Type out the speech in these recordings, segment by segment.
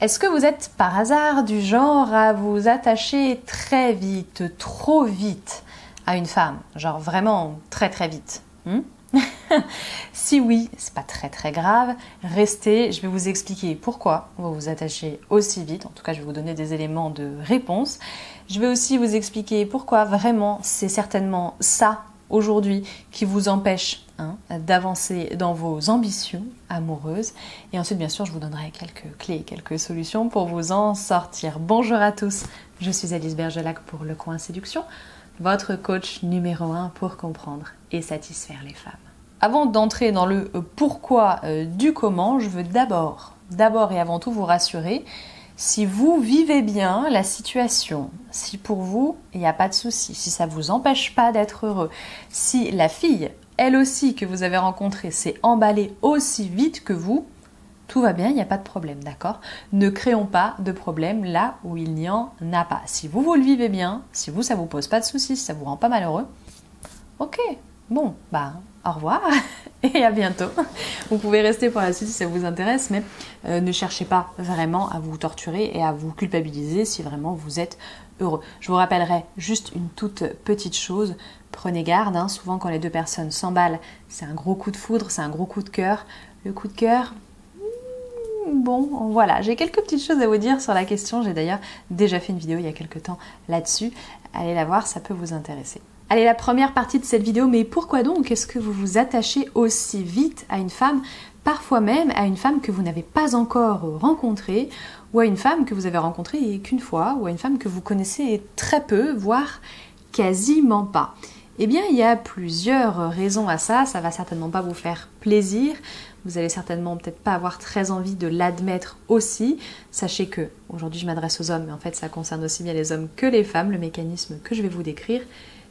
Est-ce que vous êtes par hasard du genre à vous attacher très vite, trop vite à une femme? Genre vraiment très très vite hmm? Si oui, c'est pas très très grave, restez, je vais vous expliquer pourquoi vous vous attachez aussi vite. En tout cas, je vais vous donner des éléments de réponse. Je vais aussi vous expliquer pourquoi vraiment c'est certainement ça aujourd'hui qui vous empêche hein, d'avancer dans vos ambitions amoureuses. Et ensuite, bien sûr, je vous donnerai quelques clés, quelques solutions pour vous en sortir. Bonjour à tous, je suis Alice Bergelac pour Le Coin Séduction, votre coach numéro 1 pour comprendre et satisfaire les femmes. Avant d'entrer dans le pourquoi euh, du comment, je veux d'abord, d'abord et avant tout vous rassurer si vous vivez bien la situation, si pour vous il n'y a pas de souci, si ça ne vous empêche pas d'être heureux, si la fille, elle aussi que vous avez rencontrée, s'est emballée aussi vite que vous, tout va bien, il n'y a pas de problème, d'accord? Ne créons pas de problème là où il n'y en a pas. Si vous, vous le vivez bien, si vous, ça vous pose pas de soucis, ça vous rend pas malheureux, ok, bon, bah au revoir et à bientôt. Vous pouvez rester pour la suite si ça vous intéresse, mais euh, ne cherchez pas vraiment à vous torturer et à vous culpabiliser si vraiment vous êtes heureux. Je vous rappellerai juste une toute petite chose. Prenez garde, hein. souvent quand les deux personnes s'emballent, c'est un gros coup de foudre, c'est un gros coup de cœur. Le coup de cœur, hmm, bon, voilà, j'ai quelques petites choses à vous dire sur la question. J'ai d'ailleurs déjà fait une vidéo il y a quelques temps là-dessus. Allez la voir, ça peut vous intéresser. Allez, la première partie de cette vidéo, mais pourquoi donc est-ce que vous vous attachez aussi vite à une femme, parfois même à une femme que vous n'avez pas encore rencontrée, ou à une femme que vous avez rencontrée qu'une fois, ou à une femme que vous connaissez très peu, voire quasiment pas? Eh bien, il y a plusieurs raisons à ça. Ça va certainement pas vous faire plaisir. Vous allez certainement peut-être pas avoir très envie de l'admettre aussi. Sachez que aujourd'hui, je m'adresse aux hommes, mais en fait, ça concerne aussi bien les hommes que les femmes, le mécanisme que je vais vous décrire.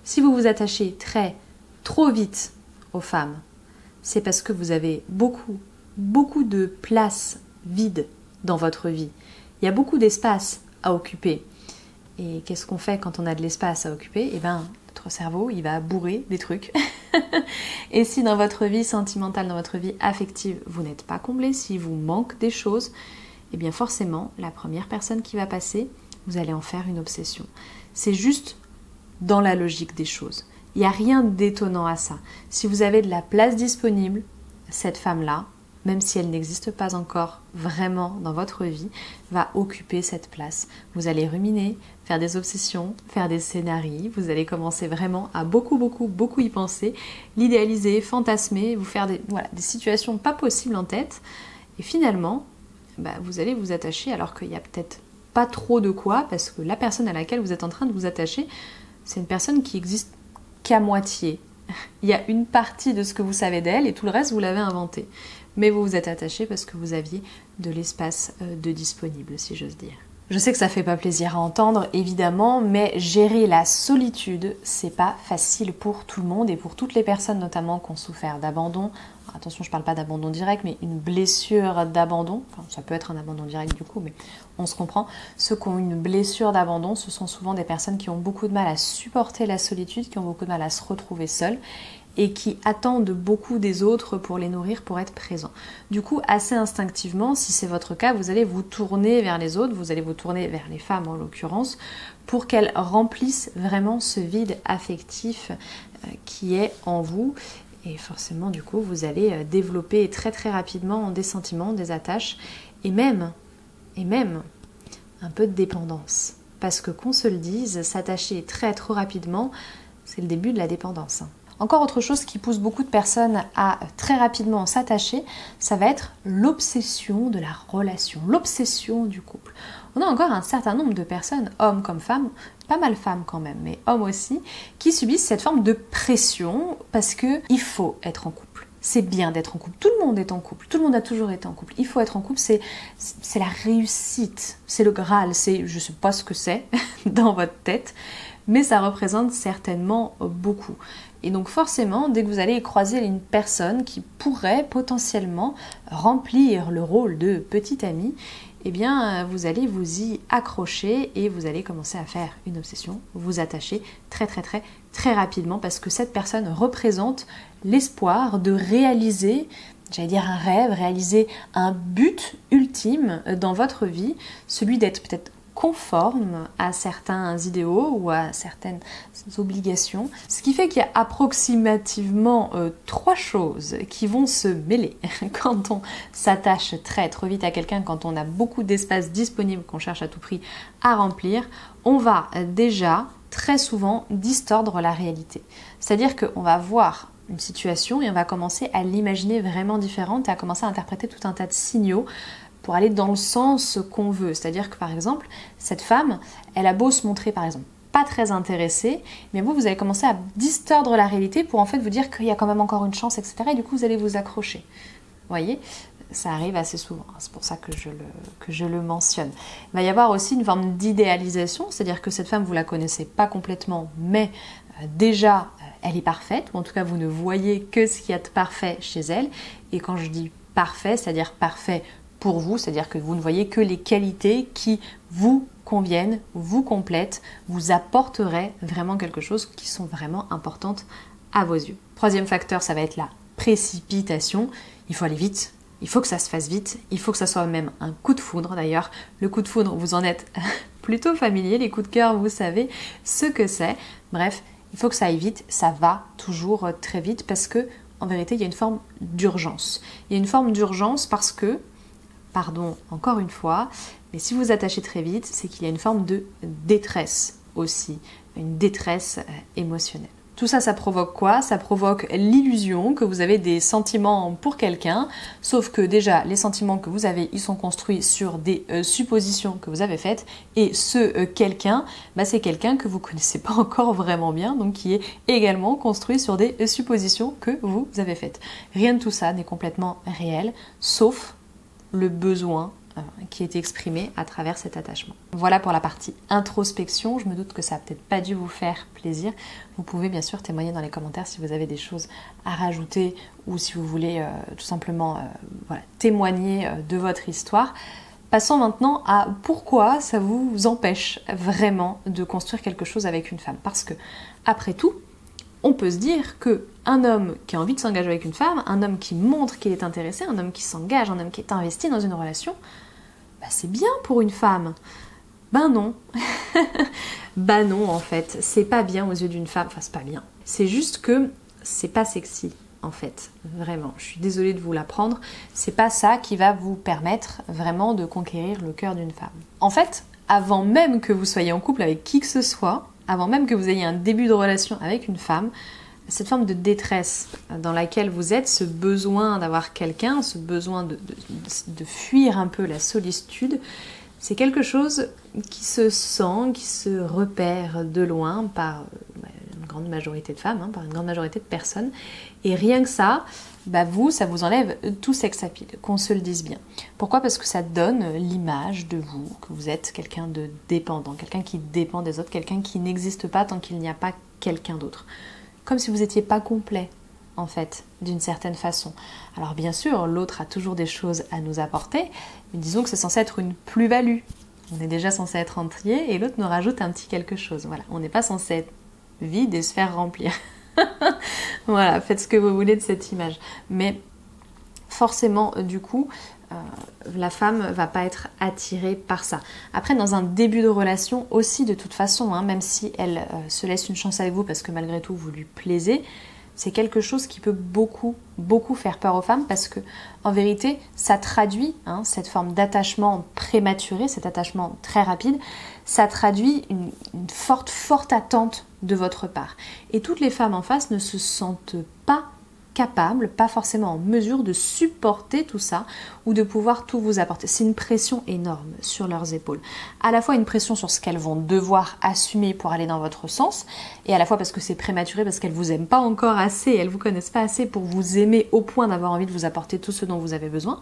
Si vous vous attachez très, trop vite aux femmes, c'est parce que vous avez beaucoup, beaucoup de place vide dans votre vie. Il y a beaucoup d'espace à occuper. Et qu'est-ce qu'on fait quand on a de l'espace à occuper? Eh bien, notre cerveau, il va bourrer des trucs. et si dans votre vie sentimentale, dans votre vie affective, vous n'êtes pas comblé, si vous manque des choses, eh bien forcément, la première personne qui va passer, vous allez en faire une obsession. C'est juste dans la logique des choses. Il n'y a rien d'étonnant à ça. Si vous avez de la place disponible, cette femme-là, même si elle n'existe pas encore vraiment dans votre vie, va occuper cette place. Vous allez ruminer, faire des obsessions, faire des scénarios, vous allez commencer vraiment à beaucoup, beaucoup, beaucoup y penser, l'idéaliser, fantasmer, vous faire des, voilà, des situations pas possibles en tête, et finalement, bah, vous allez vous attacher alors qu'il n'y a peut-être pas trop de quoi, parce que la personne à laquelle vous êtes en train de vous attacher, c'est une personne qui existe qu'à moitié. Il y a une partie de ce que vous savez d'elle et tout le reste, vous l'avez inventé. Mais vous vous êtes attaché parce que vous aviez de l'espace euh, de disponible, si j'ose dire. Je sais que ça fait pas plaisir à entendre, évidemment, mais gérer la solitude, c'est pas facile pour tout le monde et pour toutes les personnes, notamment qui ont souffert d'abandon. Attention, je parle pas d'abandon direct, mais une blessure d'abandon. Ça peut être un abandon direct du coup, mais on se comprend. Ceux qui ont une blessure d'abandon, ce sont souvent des personnes qui ont beaucoup de mal à supporter la solitude, qui ont beaucoup de mal à se retrouver seules et qui attendent beaucoup des autres pour les nourrir, pour être présents. Du coup, assez instinctivement, si c'est votre cas, vous allez vous tourner vers les autres, vous allez vous tourner vers les femmes en l'occurrence, pour qu'elles remplissent vraiment ce vide affectif euh, qui est en vous. Et forcément, du coup, vous allez euh, développer très très rapidement des sentiments, des attaches, et même, et même, un peu de dépendance. Parce que qu'on se le dise, s'attacher très trop rapidement, c'est le début de la dépendance. Encore autre chose qui pousse beaucoup de personnes à très rapidement s'attacher, ça va être l'obsession de la relation, l'obsession du couple. On a encore un certain nombre de personnes, hommes comme femmes, pas mal femmes quand même, mais hommes aussi, qui subissent cette forme de pression parce que il faut être en couple. C'est bien d'être en couple. Tout le monde est en couple. Tout le monde a toujours été en couple. Il faut être en couple. C'est, la réussite. C'est le Graal. C'est, je sais pas ce que c'est dans votre tête, mais ça représente certainement beaucoup. Et donc forcément, dès que vous allez croiser une personne qui pourrait potentiellement remplir le rôle de petit ami, eh bien vous allez vous y accrocher et vous allez commencer à faire une obsession, vous attacher très très très très rapidement parce que cette personne représente l'espoir de réaliser j'allais dire un rêve, réaliser un but ultime dans votre vie, celui d'être peut-être conforme à certains idéaux ou à certaines obligations. Ce qui fait qu'il y a approximativement euh, trois choses qui vont se mêler quand on s'attache très trop vite à quelqu'un, quand on a beaucoup d'espace disponible qu'on cherche à tout prix à remplir. On va déjà très souvent distordre la réalité. C'est-à-dire qu'on va voir une situation et on va commencer à l'imaginer vraiment différente et à commencer à interpréter tout un tas de signaux pour aller dans le sens qu'on veut. C'est-à-dire que par exemple, cette femme, elle a beau se montrer par exemple pas très intéressée, mais vous, vous allez commencer à distordre la réalité pour en fait vous dire qu'il y a quand même encore une chance, etc. Et du coup, vous allez vous accrocher. Vous voyez? Ça arrive assez souvent, c'est pour ça que je, le, que je le mentionne. Il va y avoir aussi une forme d'idéalisation, c'est-à-dire que cette femme, vous la connaissez pas complètement, mais euh, déjà, euh, elle est parfaite, ou en tout cas, vous ne voyez que ce qu'il y a de parfait chez elle. Et quand je dis parfait, c'est-à-dire parfait pour vous, c'est-à-dire que vous ne voyez que les qualités qui vous conviennent, vous complètent, vous apporteraient vraiment quelque chose qui sont vraiment importantes à vos yeux. Troisième facteur, ça va être la précipitation. Il faut aller vite, il faut que ça se fasse vite, il faut que ça soit même un coup de foudre d'ailleurs. Le coup de foudre, vous en êtes plutôt familier, les coups de cœur, vous savez ce que c'est. Bref, il faut que ça aille vite, ça va toujours très vite parce que en vérité, il y a une forme d'urgence. Il y a une forme d'urgence parce que pardon encore une fois, mais si vous attachez très vite, c'est qu'il y a une forme de détresse aussi, une détresse euh, émotionnelle. Tout ça, ça provoque quoi? Ça provoque l'illusion que vous avez des sentiments pour quelqu'un, sauf que déjà, les sentiments que vous avez, ils sont construits sur des euh, suppositions que vous avez faites, et ce euh, quelqu'un, bah, c'est quelqu'un que vous connaissez pas encore vraiment bien, donc qui est également construit sur des suppositions que vous avez faites. Rien de tout ça n'est complètement réel, sauf le besoin euh, qui est exprimé à travers cet attachement. Voilà pour la partie introspection. Je me doute que ça n'a peut-être pas dû vous faire plaisir. Vous pouvez bien sûr témoigner dans les commentaires si vous avez des choses à rajouter ou si vous voulez euh, tout simplement euh, témoigner de votre histoire. Passons maintenant à pourquoi ça vous empêche vraiment de construire quelque chose avec une femme. Parce que, après tout, on peut se dire que un homme qui a envie de s'engager avec une femme, un homme qui montre qu'il est intéressé, un homme qui s'engage, un homme qui est investi dans une relation, bah c'est bien pour une femme. Ben non. ben non en fait, c'est pas bien aux yeux d'une femme, enfin c'est pas bien. C'est juste que c'est pas sexy en fait, vraiment. Je suis désolée de vous l'apprendre, c'est pas ça qui va vous permettre vraiment de conquérir le cœur d'une femme. En fait, avant même que vous soyez en couple avec qui que ce soit, avant même que vous ayez un début de relation avec une femme, cette forme de détresse dans laquelle vous êtes, ce besoin d'avoir quelqu'un, ce besoin de, fuir un peu la solitude, c'est quelque chose qui se sent, qui se repère de loin par euh, une grande majorité de femmes, hein, par une grande majorité de personnes. Et rien que ça, bah vous, ça vous enlève tout sex qu'on se le dise bien. Pourquoi? Parce que ça donne l'image de vous, que vous êtes quelqu'un de dépendant, quelqu'un qui dépend des autres, quelqu'un qui n'existe pas tant qu'il n'y a pas quelqu'un d'autre. Comme si vous n'étiez pas complet, en fait, d'une certaine façon. Alors bien sûr, l'autre a toujours des choses à nous apporter, mais disons que c'est censé être une plus-value. On est déjà censé être entier et l'autre nous rajoute un petit quelque chose. Voilà, on n'est pas censé être vide et se faire remplir. voilà, faites ce que vous voulez de cette image. Mais forcément, euh, du coup, euh, la femme va pas être attirée par ça. Après, dans un début de relation aussi, de toute façon, hein, même si elle euh, se laisse une chance avec vous parce que malgré tout vous lui plaisez, c'est quelque chose qui peut beaucoup, beaucoup faire peur aux femmes parce que, en vérité, ça traduit hein, cette forme d'attachement prématuré, cet attachement très rapide, ça traduit une, une, forte, forte attente de votre part. Et toutes les femmes en face ne se sentent pas capables, pas forcément en mesure de supporter tout ça ou de pouvoir tout vous apporter. C'est une pression énorme sur leurs épaules. À la fois une pression sur ce qu'elles vont devoir assumer pour aller dans votre sens, et à la fois parce que c'est prématuré, parce qu'elles vous aiment pas encore assez, elles vous connaissent pas assez pour vous aimer au point d'avoir envie de vous apporter tout ce dont vous avez besoin.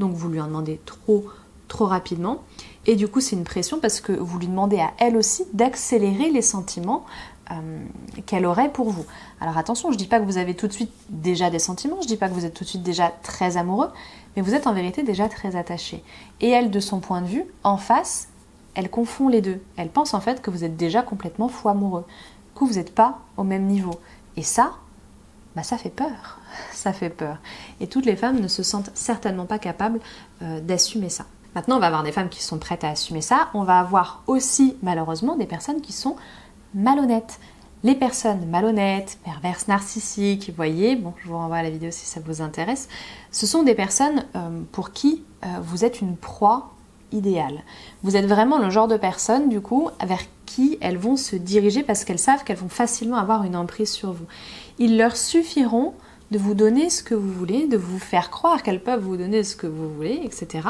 Donc vous lui en demandez trop, trop rapidement. Et du coup, c'est une pression parce que vous lui demandez à elle aussi d'accélérer les sentiments euh, qu'elle aurait pour vous. Alors attention, je ne dis pas que vous avez tout de suite déjà des sentiments, je ne dis pas que vous êtes tout de suite déjà très amoureux, mais vous êtes en vérité déjà très attaché. Et elle, de son point de vue, en face, elle confond les deux. Elle pense en fait que vous êtes déjà complètement fou amoureux, que vous n'êtes pas au même niveau. Et ça, bah ça fait peur, ça fait peur. Et toutes les femmes ne se sentent certainement pas capables euh, d'assumer ça. Maintenant, on va avoir des femmes qui sont prêtes à assumer ça. On va avoir aussi, malheureusement, des personnes qui sont malhonnêtes. Les personnes malhonnêtes, perverses, narcissiques, vous voyez, bon, je vous renvoie à la vidéo si ça vous intéresse, ce sont des personnes euh, pour qui euh, vous êtes une proie idéale. Vous êtes vraiment le genre de personne, du coup, vers qui elles vont se diriger parce qu'elles savent qu'elles vont facilement avoir une emprise sur vous. Ils leur suffiront de vous donner ce que vous voulez, de vous faire croire qu'elles peuvent vous donner ce que vous voulez, etc.,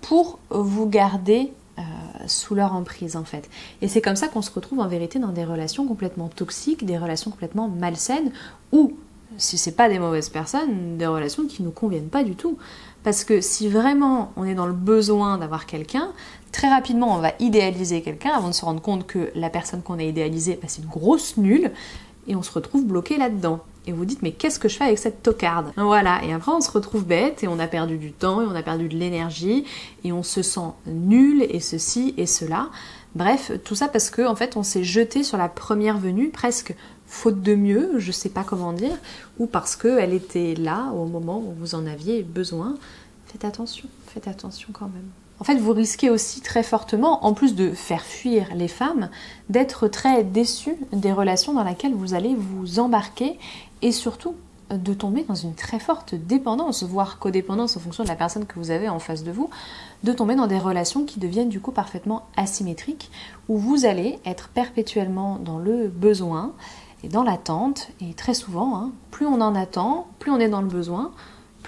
pour vous garder euh, sous leur emprise en fait. Et c'est comme ça qu'on se retrouve en vérité dans des relations complètement toxiques, des relations complètement malsaines, ou si c'est pas des mauvaises personnes, des relations qui nous conviennent pas du tout. Parce que si vraiment on est dans le besoin d'avoir quelqu'un, très rapidement on va idéaliser quelqu'un avant de se rendre compte que la personne qu'on a idéalisée, bah, c'est une grosse nulle, et on se retrouve bloqué là-dedans et vous dites mais qu'est-ce que je fais avec cette tocarde? Voilà, et après on se retrouve bête et on a perdu du temps et on a perdu de l'énergie et on se sent nul et ceci et cela. Bref, tout ça parce que en fait on s'est jeté sur la première venue presque faute de mieux, je sais pas comment dire, ou parce qu'elle était là au moment où vous en aviez besoin. Faites attention, faites attention quand même. En fait, vous risquez aussi très fortement, en plus de faire fuir les femmes, d'être très déçu des relations dans lesquelles vous allez vous embarquer et surtout de tomber dans une très forte dépendance, voire codépendance en fonction de la personne que vous avez en face de vous, de tomber dans des relations qui deviennent du coup parfaitement asymétriques, où vous allez être perpétuellement dans le besoin et dans l'attente, et très souvent, hein, plus on en attend, plus on est dans le besoin,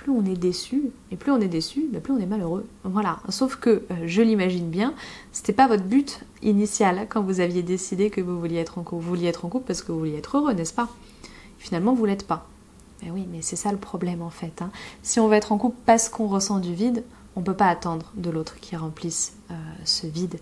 plus on est déçu, et plus on est déçu, bah, plus on est malheureux. Voilà. Sauf que, euh, je l'imagine bien, c'était pas votre but initial quand vous aviez décidé que vous vouliez être en couple. Vous vouliez être en couple parce que vous vouliez être heureux, n'est-ce pas? Finalement, vous l'êtes pas. Mais oui, mais c'est ça le problème en fait. Hein. Si on veut être en couple parce qu'on ressent du vide, on ne peut pas attendre de l'autre qui remplisse euh, ce vide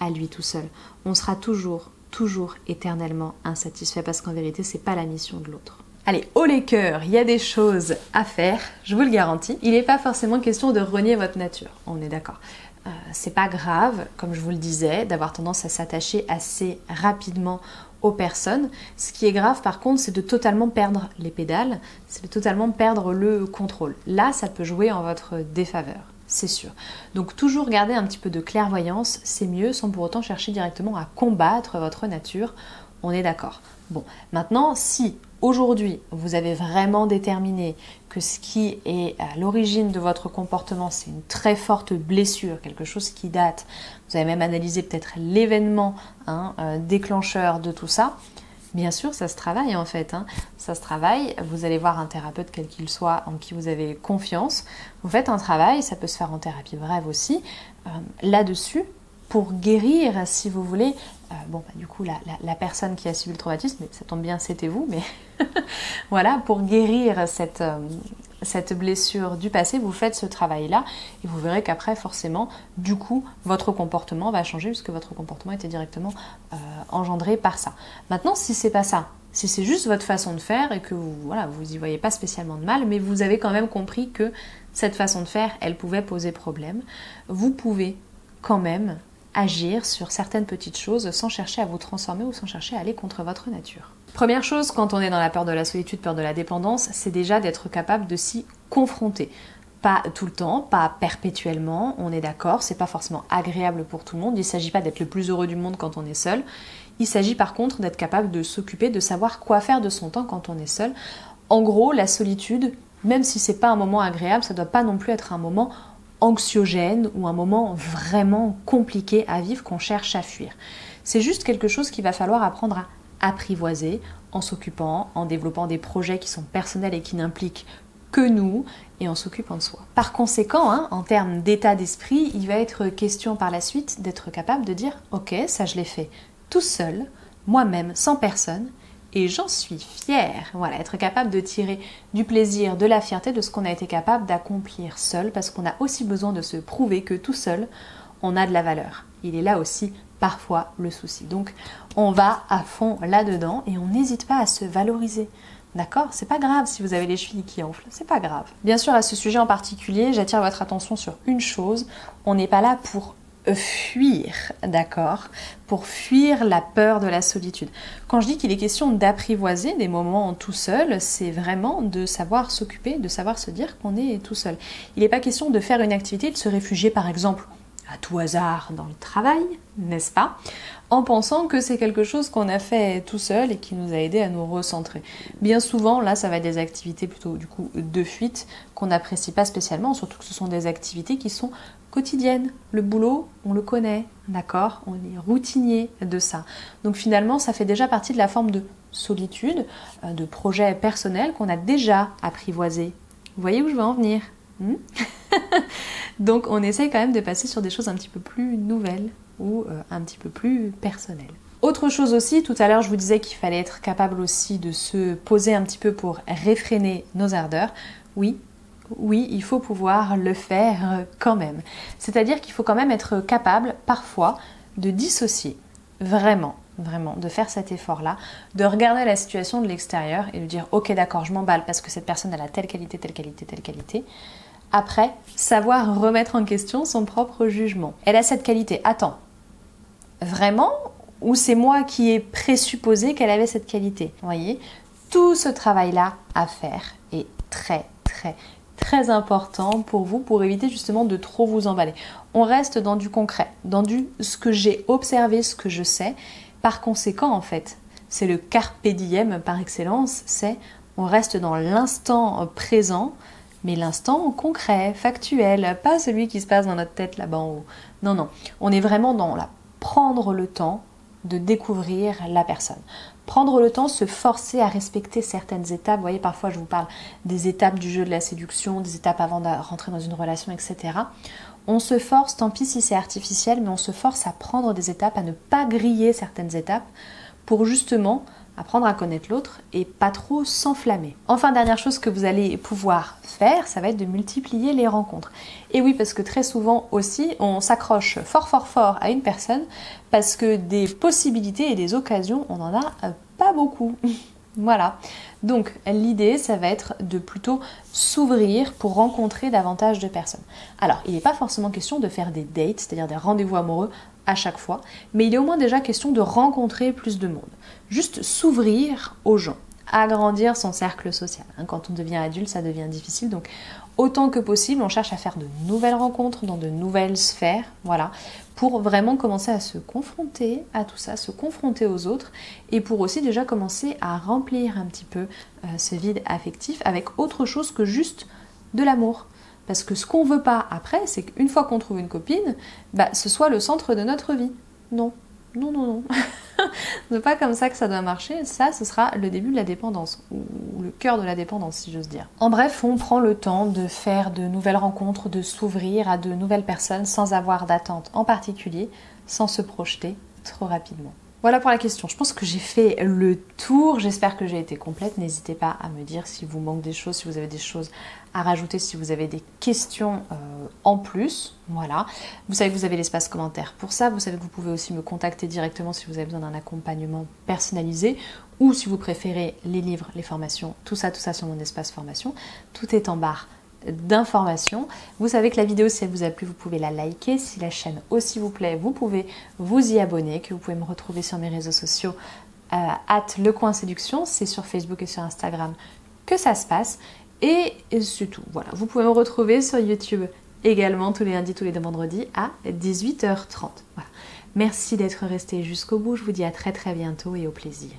à lui tout seul. On sera toujours, toujours éternellement insatisfait parce qu'en vérité, c'est pas la mission de l'autre. Allez, haut les cœurs, il y a des choses à faire, je vous le garantis. Il n'est pas forcément question de renier votre nature, on est d'accord. Euh, c'est pas grave, comme je vous le disais, d'avoir tendance à s'attacher assez rapidement aux personnes. Ce qui est grave par contre, c'est de totalement perdre les pédales, c'est de totalement perdre le contrôle. Là, ça peut jouer en votre défaveur, c'est sûr. Donc toujours garder un petit peu de clairvoyance, c'est mieux sans pour autant chercher directement à combattre votre nature. On est d'accord. Bon, maintenant, si aujourd'hui vous avez vraiment déterminé que ce qui est à l'origine de votre comportement, c'est une très forte blessure, quelque chose qui date, vous avez même analysé peut-être l'événement hein, euh, déclencheur de tout ça, Bien sûr, ça se travaille en fait. Hein. Ça se travaille. Vous allez voir un thérapeute, quel qu'il soit, en qui vous avez confiance. Vous faites un travail, ça peut se faire en thérapie brève aussi, euh, là-dessus, pour guérir, si vous voulez, euh, bon, bah, du coup, la, personne qui a subi le traumatisme, mais ça tombe bien, c'était vous, mais voilà, pour guérir cette, euh, cette blessure du passé, vous faites ce travail-là et vous verrez qu'après, forcément, du coup, votre comportement va changer puisque votre comportement était directement euh, engendré par ça. Maintenant, si c'est pas ça, si c'est juste votre façon de faire et que vous voilà, vous y voyez pas spécialement de mal, mais vous avez quand même compris que cette façon de faire, elle pouvait poser problème, vous pouvez quand même agir sur certaines petites choses sans chercher à vous transformer ou sans chercher à aller contre votre nature. Première chose, quand on est dans la peur de la solitude, peur de la dépendance, c'est déjà d'être capable de s'y confronter. Pas tout le temps, pas perpétuellement, on est d'accord, c'est pas forcément agréable pour tout le monde, il ne s'agit pas d'être le plus heureux du monde quand on est seul, il s'agit par contre d'être capable de s'occuper, de savoir quoi faire de son temps quand on est seul. En gros, la solitude, même si c'est pas un moment agréable, ça doit pas non plus être un moment anxiogène ou un moment vraiment compliqué à vivre qu'on cherche à fuir. C'est juste quelque chose qu'il va falloir apprendre à apprivoiser en s'occupant, en développant des projets qui sont personnels et qui n'impliquent que nous et en s'occupant de soi. Par conséquent, hein, en termes d'état d'esprit, il va être question par la suite d'être capable de dire ok, ça je l'ai fait tout seul, moi-même, sans personne, et j'en suis fière. Voilà, être capable de tirer du plaisir, de la fierté de ce qu'on a été capable d'accomplir seul, parce qu'on a aussi besoin de se prouver que tout seul, on a de la valeur. Il est là aussi parfois le souci. Donc on va à fond là-dedans et on n'hésite pas à se valoriser. D'accord? C'est pas grave si vous avez les chevilles qui enflent, c'est pas grave. Bien sûr, à ce sujet en particulier, j'attire votre attention sur une chose on n'est pas là pour fuir, d'accord Pour fuir la peur de la solitude. Quand je dis qu'il est question d'apprivoiser des moments tout seul, c'est vraiment de savoir s'occuper, de savoir se dire qu'on est tout seul. Il n'est pas question de faire une activité, de se réfugier par exemple à tout hasard dans le travail, n'est-ce pas En pensant que c'est quelque chose qu'on a fait tout seul et qui nous a aidé à nous recentrer. Bien souvent, là, ça va être des activités plutôt du coup de fuite qu'on n'apprécie pas spécialement, surtout que ce sont des activités qui sont quotidiennes. Le boulot, on le connaît, d'accord On est routinier de ça. Donc finalement, ça fait déjà partie de la forme de solitude, euh, de projet personnel qu'on a déjà apprivoisé. Vous voyez où je veux en venir hmm Donc on essaye quand même de passer sur des choses un petit peu plus nouvelles ou euh, un petit peu plus personnelles. Autre chose aussi, tout à l'heure je vous disais qu'il fallait être capable aussi de se poser un petit peu pour réfréner nos ardeurs. Oui, oui, il faut pouvoir le faire quand même. C'est-à-dire qu'il faut quand même être capable parfois de dissocier, vraiment, vraiment, de faire cet effort-là, de regarder la situation de l'extérieur et de dire ok d'accord, je m'emballe parce que cette personne a telle qualité, telle qualité, telle qualité. Après, savoir remettre en question son propre jugement. Elle a cette qualité. Attends, vraiment? Ou c'est moi qui ai présupposé qu'elle avait cette qualité? Vous voyez Tout ce travail-là à faire est très, très, très important pour vous pour éviter justement de trop vous emballer. On reste dans du concret, dans du ce que j'ai observé, ce que je sais. Par conséquent, en fait, c'est le carpe diem par excellence, c'est on reste dans l'instant présent mais l'instant concret, factuel, pas celui qui se passe dans notre tête là-bas en haut. Non, non, on est vraiment dans la prendre le temps de découvrir la personne. Prendre le temps, se forcer à respecter certaines étapes. Vous voyez, parfois je vous parle des étapes du jeu de la séduction, des étapes avant de rentrer dans une relation, etc. On se force, tant pis si c'est artificiel, mais on se force à prendre des étapes, à ne pas griller certaines étapes pour justement apprendre à connaître l'autre et pas trop s'enflammer. Enfin, dernière chose que vous allez pouvoir faire, ça va être de multiplier les rencontres. Et oui, parce que très souvent aussi, on s'accroche fort fort fort à une personne parce que des possibilités et des occasions, on n'en a pas beaucoup. Voilà. Donc l'idée, ça va être de plutôt s'ouvrir pour rencontrer davantage de personnes. Alors, il n'est pas forcément question de faire des dates, c'est-à-dire des rendez-vous amoureux à chaque fois, mais il est au moins déjà question de rencontrer plus de monde. Juste s'ouvrir aux gens, agrandir son cercle social. Hein, quand on devient adulte, ça devient difficile, donc autant que possible, on cherche à faire de nouvelles rencontres dans de nouvelles sphères, voilà, pour vraiment commencer à se confronter à tout ça, se confronter aux autres, et pour aussi déjà commencer à remplir un petit peu euh, ce vide affectif avec autre chose que juste de l'amour. Parce que ce qu'on veut pas après, c'est qu'une fois qu'on trouve une copine, bah, ce soit le centre de notre vie. Non, non, non, non. c'est pas comme ça que ça doit marcher. Ça, ce sera le début de la dépendance, ou le cœur de la dépendance, si j'ose dire. En bref, on prend le temps de faire de nouvelles rencontres, de s'ouvrir à de nouvelles personnes sans avoir d'attente en particulier, sans se projeter trop rapidement. Voilà pour la question. Je pense que j'ai fait le tour. J'espère que j'ai été complète. N'hésitez pas à me dire si vous manque des choses, si vous avez des choses à rajouter, si vous avez des questions euh, en plus. Voilà. Vous savez que vous avez l'espace commentaire pour ça. Vous savez que vous pouvez aussi me contacter directement si vous avez besoin d'un accompagnement personnalisé ou si vous préférez les livres, les formations, tout ça, tout ça sur mon espace formation. Tout est en barre d'informations. Vous savez que la vidéo, si elle vous a plu, vous pouvez la liker. Si la chaîne aussi vous plaît, vous pouvez vous y abonner, que vous pouvez me retrouver sur mes réseaux sociaux euh, at le coin séduction, c'est sur Facebook et sur Instagram que ça se passe. Et, c'est tout. Voilà, vous pouvez me retrouver sur YouTube également tous les lundis, tous les deux vendredis à 18h30. Voilà. Merci d'être resté jusqu'au bout. Je vous dis à très très bientôt et au plaisir.